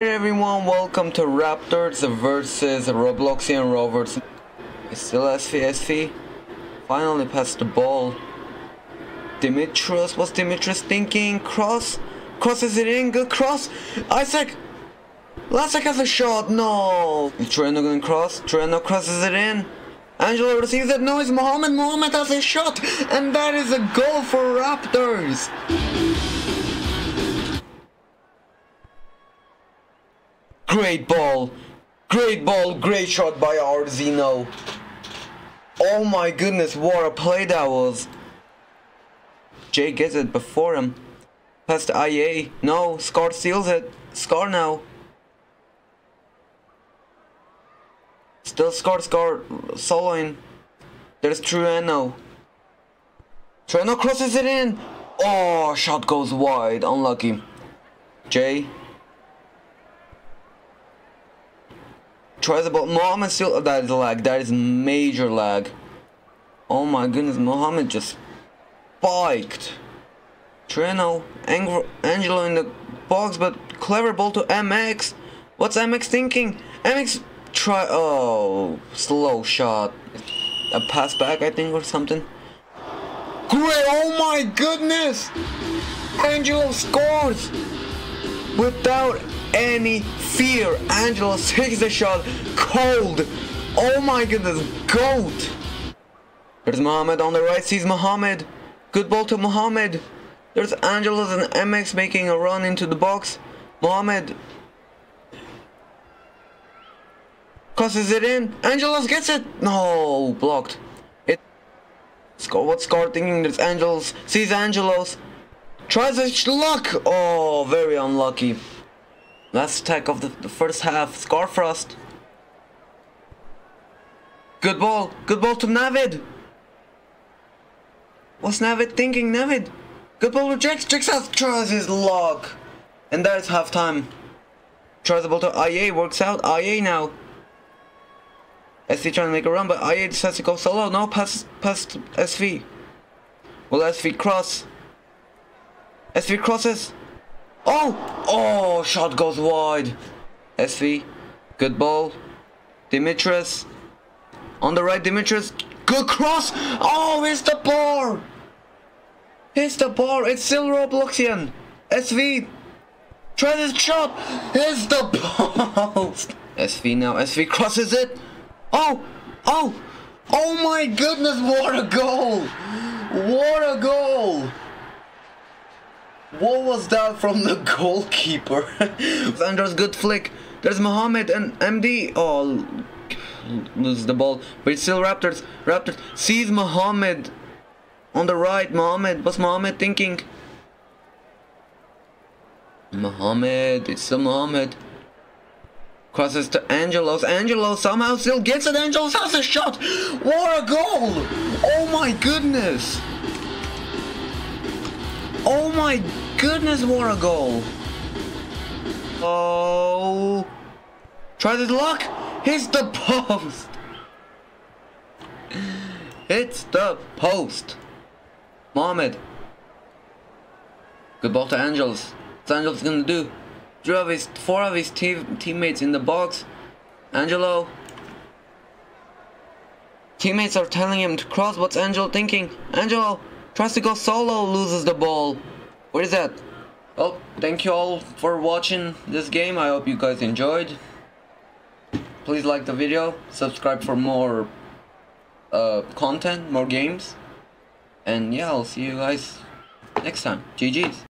Hey everyone, welcome to Raptors versus Robloxian Rovers. It's still SV SV. Finally passed the ball. Dimitrios, what's Dimitrios thinking? Cross? Crosses it in, good cross. Isaac! Isaac has a shot, no! Treno going cross? Treno crosses it in. Angelo receives it, no, it's Mohamed. Mohamed has a shot! And that is a goal for Raptors! Great ball. Great ball. Great shot by Arzino. Oh my goodness, what a play that was. Jay gets it before him. Past IA. No, Scar steals it. Scar now. Still Scar, Scar, soloing. There's Trueno. Trueno crosses it in. Oh, shot goes wide. Unlucky. Jay tries the ball. Mohamed still. Oh, that is lag. That is major lag. Oh my goodness, Mohamed just spiked. Treno, Ang Angelo in the box, but clever ball to MX. What's MX thinking? MX try. Oh, slow shot. A pass back, I think, or something. Great! Oh my goodness! Angelo scores without any fear. Angelo takes the shot cold. Oh my goodness, goat. There's Mohamed on the right, sees Mohamed. Good ball to Mohamed. There's Angelos and MX making a run into the box. Mohamed crosses it in. Angelos gets it. No, blocked. It. Score. What's Scar thinking? There's Angelos. Sees Angelos. Tries a luck. Oh, very unlucky. Last attack of the, the first half. Scarfrost. Good ball. Good ball to Navid. What's Navid thinking? Navid. Good ball to Jax. Jax has his luck. And that's halftime. Tries the ball to IA. Works out. IA now. SV trying to make a run, but IA decides to go solo. No, pass, pass SV. Will SV cross? SV crosses. Oh! Oh, shot goes wide. SV. Good ball. Dimitris. On the right, Dimitris. Good cross. Oh, it's the bar. It's the bar. It's still Robloxian. SV. Try this shot. It's the post. SV now. SV crosses it. Oh. Oh. Oh my goodness. What a goal. What a goal. What was that from the goalkeeper? Andros good flick. There's Mohamed and MD. Oh, loses the ball. But it's still Raptors. Raptors sees Mohamed on the right. Mohamed. What's Mohamed thinking? Mohamed. It's still Mohamed. Crosses to Angelos. Angelos somehow still gets it. Angelos has a shot. What a goal! Oh my goodness! My goodness, what a goal! Oh! Try this luck! Hits the post! It's the post! Mohamed. Good ball to Angels. What's Angels gonna do? Three of his, four of his team, teammates in the box. Angelo. Teammates are telling him to cross. What's Angelo thinking? Angelo! Tries to go solo, loses the ball. What is that? Well, thank you all for watching this game. I hope you guys enjoyed. Please like the video, subscribe for more uh, content, more games. And yeah, I'll see you guys next time. GG's.